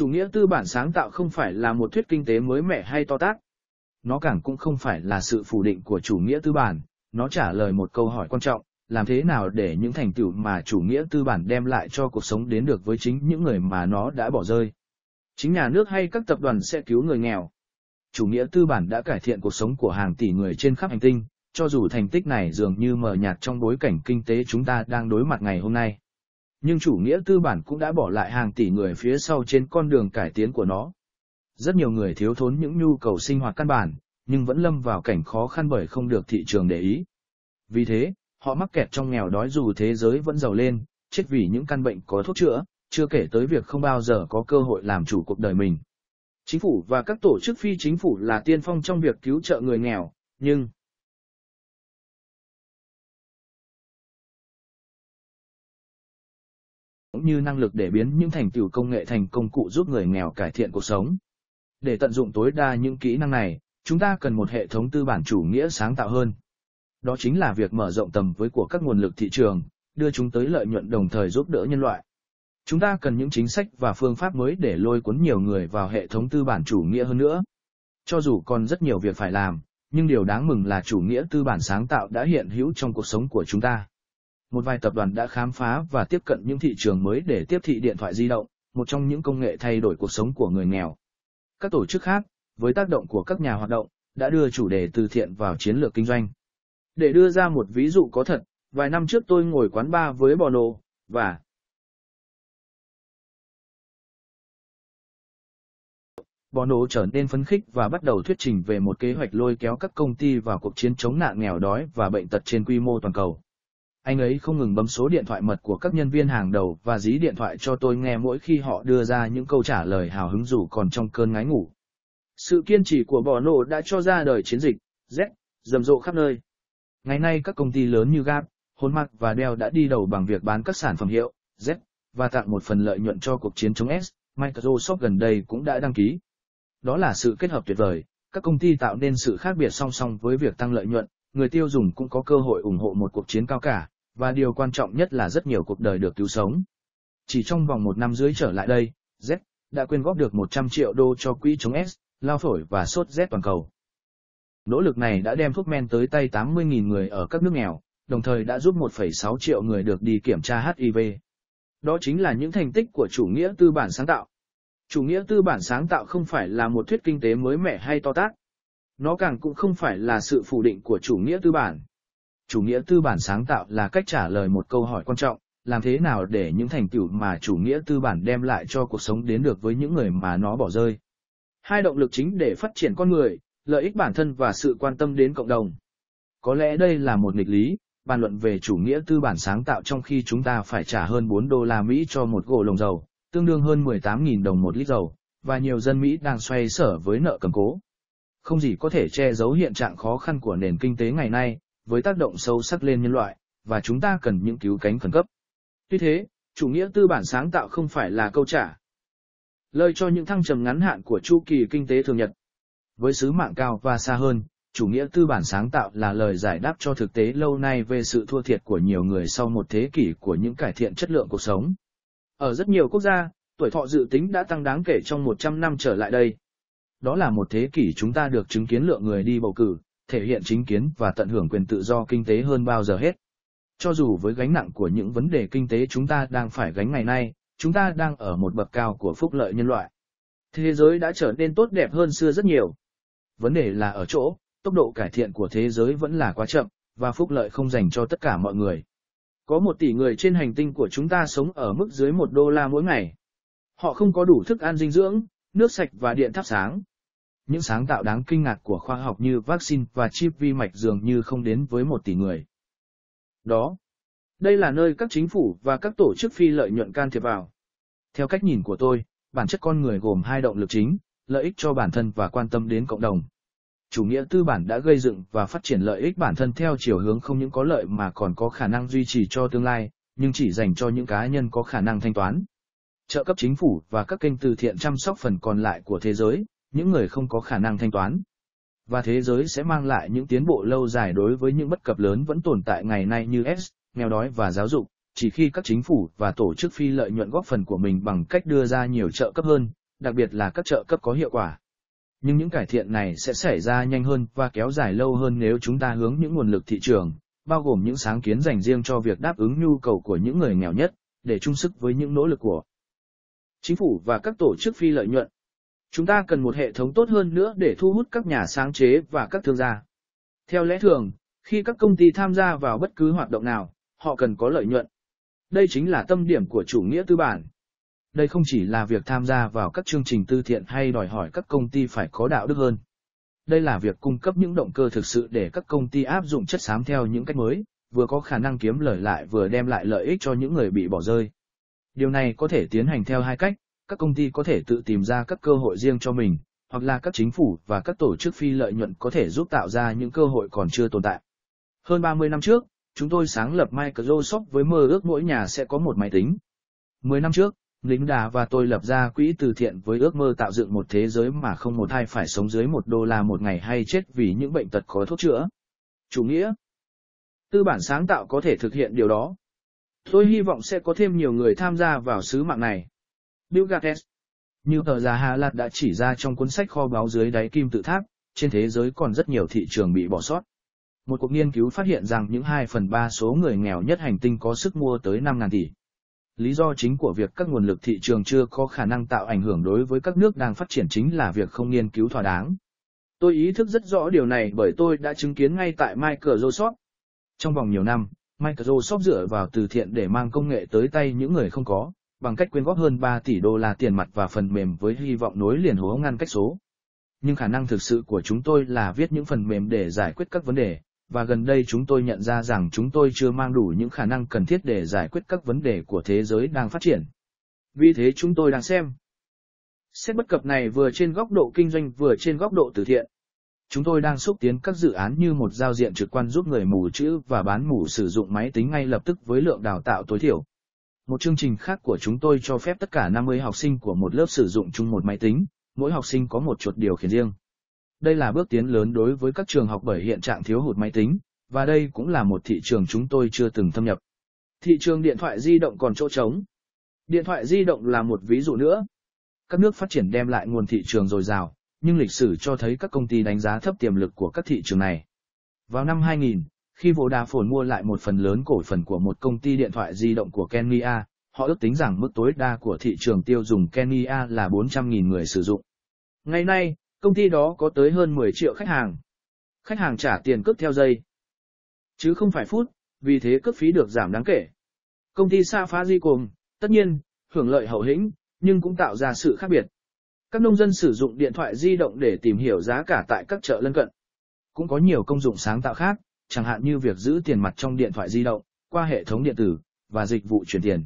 Chủ nghĩa tư bản sáng tạo không phải là một thuyết kinh tế mới mẻ hay to tát. Nó càng cũng không phải là sự phủ định của chủ nghĩa tư bản, nó trả lời một câu hỏi quan trọng, làm thế nào để những thành tựu mà chủ nghĩa tư bản đem lại cho cuộc sống đến được với chính những người mà nó đã bỏ rơi. Chính nhà nước hay các tập đoàn sẽ cứu người nghèo. Chủ nghĩa tư bản đã cải thiện cuộc sống của hàng tỷ người trên khắp hành tinh, cho dù thành tích này dường như mờ nhạt trong bối cảnh kinh tế chúng ta đang đối mặt ngày hôm nay. Nhưng chủ nghĩa tư bản cũng đã bỏ lại hàng tỷ người phía sau trên con đường cải tiến của nó. Rất nhiều người thiếu thốn những nhu cầu sinh hoạt căn bản, nhưng vẫn lâm vào cảnh khó khăn bởi không được thị trường để ý. Vì thế, họ mắc kẹt trong nghèo đói dù thế giới vẫn giàu lên, chết vì những căn bệnh có thuốc chữa, chưa kể tới việc không bao giờ có cơ hội làm chủ cuộc đời mình. Chính phủ và các tổ chức phi chính phủ là tiên phong trong việc cứu trợ người nghèo, nhưng cũng như năng lực để biến những thành tựu công nghệ thành công cụ giúp người nghèo cải thiện cuộc sống. Để tận dụng tối đa những kỹ năng này, chúng ta cần một hệ thống tư bản chủ nghĩa sáng tạo hơn. Đó chính là việc mở rộng tầm với của các nguồn lực thị trường, đưa chúng tới lợi nhuận đồng thời giúp đỡ nhân loại. Chúng ta cần những chính sách và phương pháp mới để lôi cuốn nhiều người vào hệ thống tư bản chủ nghĩa hơn nữa. Cho dù còn rất nhiều việc phải làm, nhưng điều đáng mừng là chủ nghĩa tư bản sáng tạo đã hiện hữu trong cuộc sống của chúng ta. Một vài tập đoàn đã khám phá và tiếp cận những thị trường mới để tiếp thị điện thoại di động, một trong những công nghệ thay đổi cuộc sống của người nghèo. Các tổ chức khác, với tác động của các nhà hoạt động, đã đưa chủ đề từ thiện vào chiến lược kinh doanh. Để đưa ra một ví dụ có thật, vài năm trước tôi ngồi quán bar với Bono, và Bono trở nên phấn khích và bắt đầu thuyết trình về một kế hoạch lôi kéo các công ty vào cuộc chiến chống nạn nghèo đói và bệnh tật trên quy mô toàn cầu. Anh ấy không ngừng bấm số điện thoại mật của các nhân viên hàng đầu và dí điện thoại cho tôi nghe mỗi khi họ đưa ra những câu trả lời hào hứng dù còn trong cơn ngái ngủ. Sự kiên trì của bò nổ đã cho ra đời chiến dịch Z, rầm rộ khắp nơi. Ngày nay các công ty lớn như Gap, Hôn Mạc và Dell đã đi đầu bằng việc bán các sản phẩm hiệu Z và tặng một phần lợi nhuận cho cuộc chiến chống S. Microsoft gần đây cũng đã đăng ký. Đó là sự kết hợp tuyệt vời, các công ty tạo nên sự khác biệt song song với việc tăng lợi nhuận, người tiêu dùng cũng có cơ hội ủng hộ một cuộc chiến cao cả, và điều quan trọng nhất là rất nhiều cuộc đời được cứu sống. Chỉ trong vòng một năm rưỡi trở lại đây, Z đã quyên góp được 100 triệu đô cho quỹ chống S, lao phổi và sốt Z toàn cầu. Nỗ lực này đã đem thuốc men tới tay 80.000 người ở các nước nghèo, đồng thời đã giúp 1,6 triệu người được đi kiểm tra HIV. Đó chính là những thành tích của chủ nghĩa tư bản sáng tạo. Chủ nghĩa tư bản sáng tạo không phải là một thuyết kinh tế mới mẻ hay to tát. Nó càng cũng không phải là sự phủ định của chủ nghĩa tư bản. Chủ nghĩa tư bản sáng tạo là cách trả lời một câu hỏi quan trọng, làm thế nào để những thành tựu mà chủ nghĩa tư bản đem lại cho cuộc sống đến được với những người mà nó bỏ rơi. Hai động lực chính để phát triển con người, lợi ích bản thân và sự quan tâm đến cộng đồng. Có lẽ đây là một nghịch lý, bàn luận về chủ nghĩa tư bản sáng tạo trong khi chúng ta phải trả hơn 4 đô la Mỹ cho một gỗ lồng dầu, tương đương hơn 18.000 đồng một lít dầu, và nhiều dân Mỹ đang xoay sở với nợ cầm cố. Không gì có thể che giấu hiện trạng khó khăn của nền kinh tế ngày nay, với tác động sâu sắc lên nhân loại, và chúng ta cần những cứu cánh khẩn cấp. Tuy thế, chủ nghĩa tư bản sáng tạo không phải là câu trả lời cho những thăng trầm ngắn hạn của chu kỳ kinh tế thường nhật. Với sứ mạng cao và xa hơn, chủ nghĩa tư bản sáng tạo là lời giải đáp cho thực tế lâu nay về sự thua thiệt của nhiều người sau một thế kỷ của những cải thiện chất lượng cuộc sống. Ở rất nhiều quốc gia, tuổi thọ dự tính đã tăng đáng kể trong 100 năm trở lại đây. Đó là một thế kỷ chúng ta được chứng kiến lượng người đi bầu cử, thể hiện chính kiến và tận hưởng quyền tự do kinh tế hơn bao giờ hết. Cho dù với gánh nặng của những vấn đề kinh tế chúng ta đang phải gánh ngày nay, chúng ta đang ở một bậc cao của phúc lợi nhân loại. Thế giới đã trở nên tốt đẹp hơn xưa rất nhiều. Vấn đề là ở chỗ, tốc độ cải thiện của thế giới vẫn là quá chậm, và phúc lợi không dành cho tất cả mọi người. Có một tỷ người trên hành tinh của chúng ta sống ở mức dưới một đô la mỗi ngày. Họ không có đủ thức ăn dinh dưỡng, nước sạch và điện thắp sáng. Những sáng tạo đáng kinh ngạc của khoa học như vaccine và chip vi mạch dường như không đến với một tỷ người. Đó. Đây là nơi các chính phủ và các tổ chức phi lợi nhuận can thiệp vào. Theo cách nhìn của tôi, bản chất con người gồm hai động lực chính, lợi ích cho bản thân và quan tâm đến cộng đồng. Chủ nghĩa tư bản đã gây dựng và phát triển lợi ích bản thân theo chiều hướng không những có lợi mà còn có khả năng duy trì cho tương lai, nhưng chỉ dành cho những cá nhân có khả năng thanh toán. Trợ cấp chính phủ và các kênh từ thiện chăm sóc phần còn lại của thế giới, những người không có khả năng thanh toán. Và thế giới sẽ mang lại những tiến bộ lâu dài đối với những bất cập lớn vẫn tồn tại ngày nay như S, nghèo đói và giáo dục, chỉ khi các chính phủ và tổ chức phi lợi nhuận góp phần của mình bằng cách đưa ra nhiều trợ cấp hơn, đặc biệt là các trợ cấp có hiệu quả. Nhưng những cải thiện này sẽ xảy ra nhanh hơn và kéo dài lâu hơn nếu chúng ta hướng những nguồn lực thị trường, bao gồm những sáng kiến dành riêng cho việc đáp ứng nhu cầu của những người nghèo nhất, để chung sức với những nỗ lực của chính phủ và các tổ chức phi lợi nhuận. Chúng ta cần một hệ thống tốt hơn nữa để thu hút các nhà sáng chế và các thương gia. Theo lẽ thường, khi các công ty tham gia vào bất cứ hoạt động nào, họ cần có lợi nhuận. Đây chính là tâm điểm của chủ nghĩa tư bản. Đây không chỉ là việc tham gia vào các chương trình tư thiện hay đòi hỏi các công ty phải có đạo đức hơn. Đây là việc cung cấp những động cơ thực sự để các công ty áp dụng chất xám theo những cách mới, vừa có khả năng kiếm lời lại vừa đem lại lợi ích cho những người bị bỏ rơi. Điều này có thể tiến hành theo hai cách, các công ty có thể tự tìm ra các cơ hội riêng cho mình, hoặc là các chính phủ và các tổ chức phi lợi nhuận có thể giúp tạo ra những cơ hội còn chưa tồn tại. Hơn 30 năm trước, chúng tôi sáng lập Microsoft với mơ ước mỗi nhà sẽ có một máy tính. 10 năm trước, Lính Đà và tôi lập ra quỹ từ thiện với ước mơ tạo dựng một thế giới mà không một ai phải sống dưới một đô la một ngày hay chết vì những bệnh tật có thuốc chữa. Chủ nghĩa Tư bản sáng tạo có thể thực hiện điều đó. Tôi hy vọng sẽ có thêm nhiều người tham gia vào sứ mạng này. Bill Gates Như tờ già Hà Lạt đã chỉ ra trong cuốn sách kho báu dưới đáy kim tự tháp, trên thế giới còn rất nhiều thị trường bị bỏ sót. Một cuộc nghiên cứu phát hiện rằng những 2 phần 3 số người nghèo nhất hành tinh có sức mua tới 5.000 tỷ. Lý do chính của việc các nguồn lực thị trường chưa có khả năng tạo ảnh hưởng đối với các nước đang phát triển chính là việc không nghiên cứu thỏa đáng. Tôi ý thức rất rõ điều này bởi tôi đã chứng kiến ngay tại Microsoft. Trong vòng nhiều năm, Microsoft dựa vào từ thiện để mang công nghệ tới tay những người không có, bằng cách quyên góp hơn 3 tỷ đô la tiền mặt và phần mềm với hy vọng nối liền hố ngăn cách số. Nhưng khả năng thực sự của chúng tôi là viết những phần mềm để giải quyết các vấn đề, và gần đây chúng tôi nhận ra rằng chúng tôi chưa mang đủ những khả năng cần thiết để giải quyết các vấn đề của thế giới đang phát triển. Vì thế chúng tôi đang xem. Xét bất cập này vừa trên góc độ kinh doanh vừa trên góc độ từ thiện. Chúng tôi đang xúc tiến các dự án như một giao diện trực quan giúp người mù chữ và bán mù sử dụng máy tính ngay lập tức với lượng đào tạo tối thiểu. Một chương trình khác của chúng tôi cho phép tất cả 50 học sinh của một lớp sử dụng chung một máy tính, mỗi học sinh có một chuột điều khiển riêng. Đây là bước tiến lớn đối với các trường học bởi hiện trạng thiếu hụt máy tính, và đây cũng là một thị trường chúng tôi chưa từng thâm nhập. Thị trường điện thoại di động còn chỗ trống. Điện thoại di động là một ví dụ nữa. Các nước phát triển đem lại nguồn thị trường dồi dào, nhưng lịch sử cho thấy các công ty đánh giá thấp tiềm lực của các thị trường này. Vào năm 2000, khi Vodafone mua lại một phần lớn cổ phần của một công ty điện thoại di động của Kenya, họ ước tính rằng mức tối đa của thị trường tiêu dùng Kenya là 400.000 người sử dụng. Ngày nay, công ty đó có tới hơn 10 triệu khách hàng. Khách hàng trả tiền cước theo giây, chứ không phải phút, vì thế cước phí được giảm đáng kể. Công ty Safaricom, cùng, tất nhiên, hưởng lợi hậu hĩnh, nhưng cũng tạo ra sự khác biệt. Các nông dân sử dụng điện thoại di động để tìm hiểu giá cả tại các chợ lân cận. Cũng có nhiều công dụng sáng tạo khác, chẳng hạn như việc giữ tiền mặt trong điện thoại di động, qua hệ thống điện tử, và dịch vụ chuyển tiền.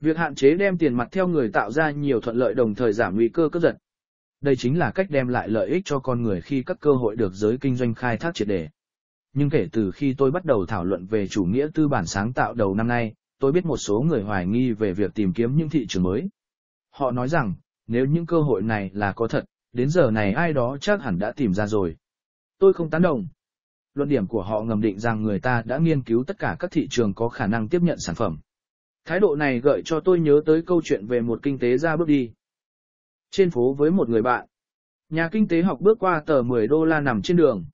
Việc hạn chế đem tiền mặt theo người tạo ra nhiều thuận lợi đồng thời giảm nguy cơ cướp giật. Đây chính là cách đem lại lợi ích cho con người khi các cơ hội được giới kinh doanh khai thác triệt để. Nhưng kể từ khi tôi bắt đầu thảo luận về chủ nghĩa tư bản sáng tạo đầu năm nay, tôi biết một số người hoài nghi về việc tìm kiếm những thị trường mới. Họ nói rằng, nếu những cơ hội này là có thật, đến giờ này ai đó chắc hẳn đã tìm ra rồi. Tôi không tán đồng. Luận điểm của họ ngầm định rằng người ta đã nghiên cứu tất cả các thị trường có khả năng tiếp nhận sản phẩm. Thái độ này gợi cho tôi nhớ tới câu chuyện về một kinh tế ra bước đi. Trên phố với một người bạn. Nhà kinh tế học bước qua tờ 10 đô la nằm trên đường.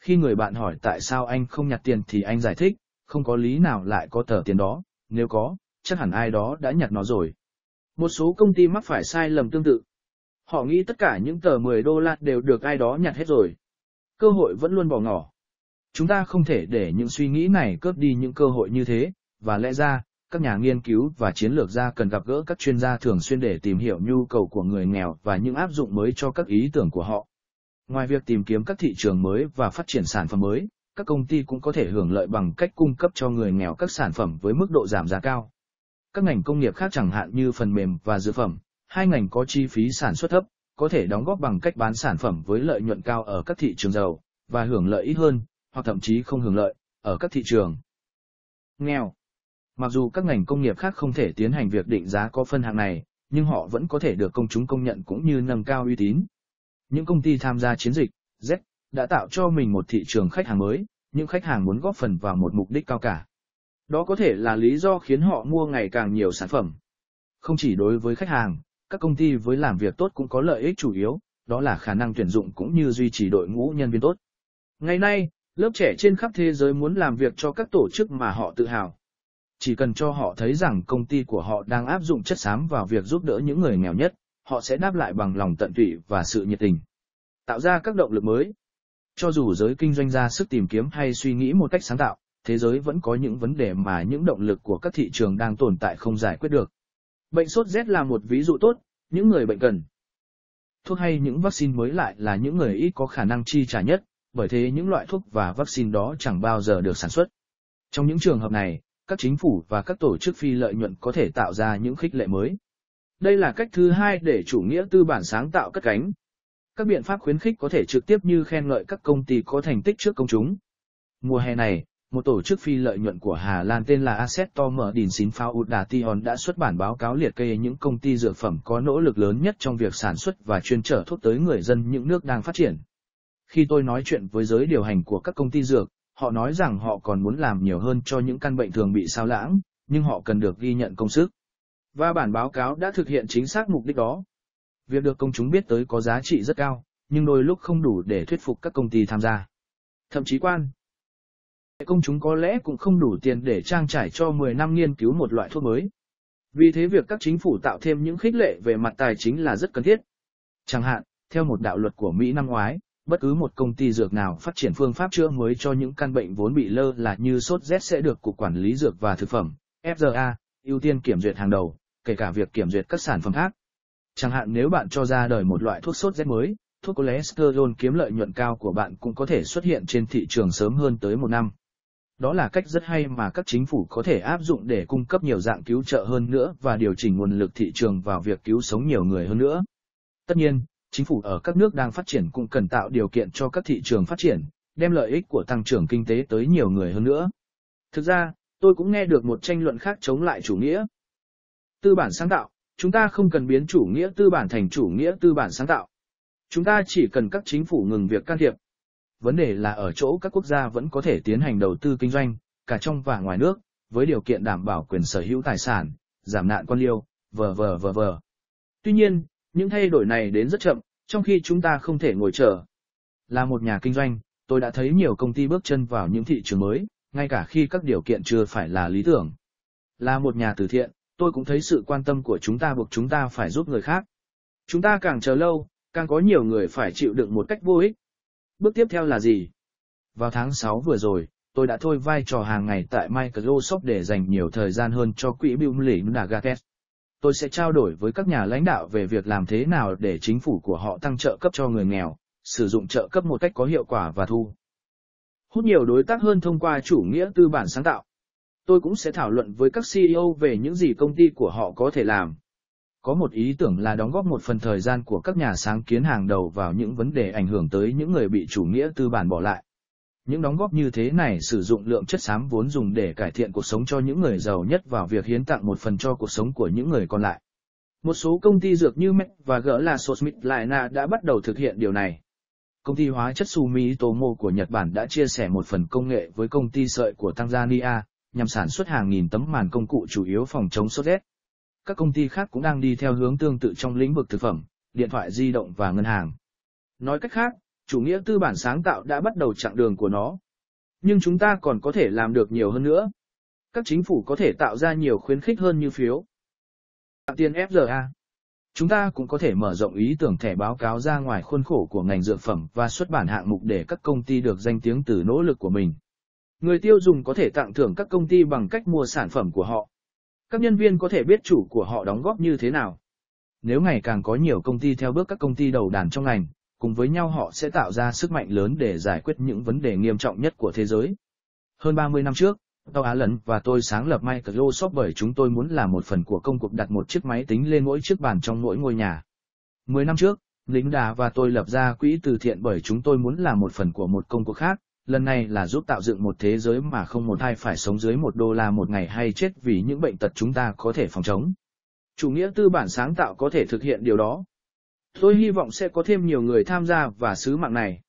Khi người bạn hỏi tại sao anh không nhặt tiền thì anh giải thích, không có lý nào lại có tờ tiền đó, nếu có, chắc hẳn ai đó đã nhặt nó rồi. Một số công ty mắc phải sai lầm tương tự. Họ nghĩ tất cả những tờ 10 đô la đều được ai đó nhặt hết rồi. Cơ hội vẫn luôn bỏ ngỏ. Chúng ta không thể để những suy nghĩ này cướp đi những cơ hội như thế, và lẽ ra, các nhà nghiên cứu và chiến lược gia cần gặp gỡ các chuyên gia thường xuyên để tìm hiểu nhu cầu của người nghèo và những áp dụng mới cho các ý tưởng của họ. Ngoài việc tìm kiếm các thị trường mới và phát triển sản phẩm mới, các công ty cũng có thể hưởng lợi bằng cách cung cấp cho người nghèo các sản phẩm với mức độ giảm giá cao. Các ngành công nghiệp khác chẳng hạn như phần mềm và dược phẩm, hai ngành có chi phí sản xuất thấp, có thể đóng góp bằng cách bán sản phẩm với lợi nhuận cao ở các thị trường giàu, và hưởng lợi ít hơn, hoặc thậm chí không hưởng lợi, ở các thị trường nghèo. Mặc dù các ngành công nghiệp khác không thể tiến hành việc định giá có phân hạng này, nhưng họ vẫn có thể được công chúng công nhận cũng như nâng cao uy tín. Những công ty tham gia chiến dịch, Z, đã tạo cho mình một thị trường khách hàng mới, những khách hàng muốn góp phần vào một mục đích cao cả. Đó có thể là lý do khiến họ mua ngày càng nhiều sản phẩm. Không chỉ đối với khách hàng, các công ty với làm việc tốt cũng có lợi ích chủ yếu, đó là khả năng tuyển dụng cũng như duy trì đội ngũ nhân viên tốt. Ngày nay, lớp trẻ trên khắp thế giới muốn làm việc cho các tổ chức mà họ tự hào. Chỉ cần cho họ thấy rằng công ty của họ đang áp dụng chất xám vào việc giúp đỡ những người nghèo nhất, họ sẽ đáp lại bằng lòng tận tụy và sự nhiệt tình. Tạo ra các động lực mới. Cho dù giới kinh doanh ra sức tìm kiếm hay suy nghĩ một cách sáng tạo, thế giới vẫn có những vấn đề mà những động lực của các thị trường đang tồn tại không giải quyết được. Bệnh sốt rét là một ví dụ tốt, những người bệnh cần. Thuốc hay những vaccine mới lại là những người ít có khả năng chi trả nhất, bởi thế những loại thuốc và vaccine đó chẳng bao giờ được sản xuất. Trong những trường hợp này, các chính phủ và các tổ chức phi lợi nhuận có thể tạo ra những khích lệ mới. Đây là cách thứ hai để chủ nghĩa tư bản sáng tạo cất cánh. Các biện pháp khuyến khích có thể trực tiếp như khen ngợi các công ty có thành tích trước công chúng. Mùa hè này, một tổ chức phi lợi nhuận của Hà Lan tên là Asset Tomer Din Sinfaudation đã xuất bản báo cáo liệt kê những công ty dược phẩm có nỗ lực lớn nhất trong việc sản xuất và chuyên trở thuốc tới người dân những nước đang phát triển. Khi tôi nói chuyện với giới điều hành của các công ty dược, họ nói rằng họ còn muốn làm nhiều hơn cho những căn bệnh thường bị sao lãng, nhưng họ cần được ghi nhận công sức. Và bản báo cáo đã thực hiện chính xác mục đích đó. Việc được công chúng biết tới có giá trị rất cao, nhưng đôi lúc không đủ để thuyết phục các công ty tham gia. Thậm chí quan, công chúng có lẽ cũng không đủ tiền để trang trải cho 10 năm nghiên cứu một loại thuốc mới. Vì thế việc các chính phủ tạo thêm những khích lệ về mặt tài chính là rất cần thiết. Chẳng hạn, theo một đạo luật của Mỹ năm ngoái, bất cứ một công ty dược nào phát triển phương pháp chữa mới cho những căn bệnh vốn bị lơ là như sốt rét sẽ được Cục Quản lý Dược và Thực phẩm, FDA, ưu tiên kiểm duyệt hàng đầu, kể cả việc kiểm duyệt các sản phẩm khác. Chẳng hạn nếu bạn cho ra đời một loại thuốc sốt rét mới, thuốc cholesterol kiếm lợi nhuận cao của bạn cũng có thể xuất hiện trên thị trường sớm hơn tới một năm. Đó là cách rất hay mà các chính phủ có thể áp dụng để cung cấp nhiều dạng cứu trợ hơn nữa và điều chỉnh nguồn lực thị trường vào việc cứu sống nhiều người hơn nữa. Tất nhiên, chính phủ ở các nước đang phát triển cũng cần tạo điều kiện cho các thị trường phát triển, đem lợi ích của tăng trưởng kinh tế tới nhiều người hơn nữa. Thực ra, tôi cũng nghe được một tranh luận khác chống lại chủ nghĩa. Tư bản sáng tạo, chúng ta không cần biến chủ nghĩa tư bản thành chủ nghĩa tư bản sáng tạo. Chúng ta chỉ cần các chính phủ ngừng việc can thiệp. Vấn đề là ở chỗ các quốc gia vẫn có thể tiến hành đầu tư kinh doanh, cả trong và ngoài nước, với điều kiện đảm bảo quyền sở hữu tài sản, giảm nạn quan liêu, vờ vờ vờ vờ. Tuy nhiên, những thay đổi này đến rất chậm, trong khi chúng ta không thể ngồi chờ. Là một nhà kinh doanh, tôi đã thấy nhiều công ty bước chân vào những thị trường mới, ngay cả khi các điều kiện chưa phải là lý tưởng. Là một nhà từ thiện, tôi cũng thấy sự quan tâm của chúng ta buộc chúng ta phải giúp người khác. Chúng ta càng chờ lâu, càng có nhiều người phải chịu đựng một cách vô ích. Bước tiếp theo là gì? Vào tháng 6 vừa rồi, tôi đã thôi vai trò hàng ngày tại Microsoft để dành nhiều thời gian hơn cho quỹ Bill Gates tôi sẽ trao đổi với các nhà lãnh đạo về việc làm thế nào để chính phủ của họ tăng trợ cấp cho người nghèo, sử dụng trợ cấp một cách có hiệu quả và thu. Hút nhiều đối tác hơn thông qua chủ nghĩa tư bản sáng tạo. Tôi cũng sẽ thảo luận với các CEO về những gì công ty của họ có thể làm. Có một ý tưởng là đóng góp một phần thời gian của các nhà sáng kiến hàng đầu vào những vấn đề ảnh hưởng tới những người bị chủ nghĩa tư bản bỏ lại. Những đóng góp như thế này sử dụng lượng chất xám vốn dùng để cải thiện cuộc sống cho những người giàu nhất vào việc hiến tặng một phần cho cuộc sống của những người còn lại. Một số công ty dược như Met và gỡ là Sosmith Lina đã bắt đầu thực hiện điều này. Công ty hóa chất Sumitomo của Nhật Bản đã chia sẻ một phần công nghệ với công ty sợi của Tanzania, nhằm sản xuất hàng nghìn tấm màn công cụ chủ yếu phòng chống sốt rét. Các công ty khác cũng đang đi theo hướng tương tự trong lĩnh vực thực phẩm, điện thoại di động và ngân hàng. Nói cách khác, chủ nghĩa tư bản sáng tạo đã bắt đầu chặng đường của nó. Nhưng chúng ta còn có thể làm được nhiều hơn nữa. Các chính phủ có thể tạo ra nhiều khuyến khích hơn như phiếu. Tiền FRA. Chúng ta cũng có thể mở rộng ý tưởng thẻ báo cáo ra ngoài khuôn khổ của ngành dược phẩm và xuất bản hạng mục để các công ty được danh tiếng từ nỗ lực của mình. Người tiêu dùng có thể tặng thưởng các công ty bằng cách mua sản phẩm của họ. Các nhân viên có thể biết chủ của họ đóng góp như thế nào. Nếu ngày càng có nhiều công ty theo bước các công ty đầu đàn trong ngành, cùng với nhau họ sẽ tạo ra sức mạnh lớn để giải quyết những vấn đề nghiêm trọng nhất của thế giới. Hơn 30 năm trước, Tao Á Lấn và tôi sáng lập Microsoft bởi chúng tôi muốn là một phần của công cuộc đặt một chiếc máy tính lên mỗi chiếc bàn trong mỗi ngôi nhà. 10 năm trước, Lính Đà và tôi lập ra quỹ từ thiện bởi chúng tôi muốn là một phần của một công cuộc khác, lần này là giúp tạo dựng một thế giới mà không một ai phải sống dưới một đô la một ngày hay chết vì những bệnh tật chúng ta có thể phòng chống. Chủ nghĩa tư bản sáng tạo có thể thực hiện điều đó, Tôi hy vọng sẽ có thêm nhiều người tham gia và sứ mạng này.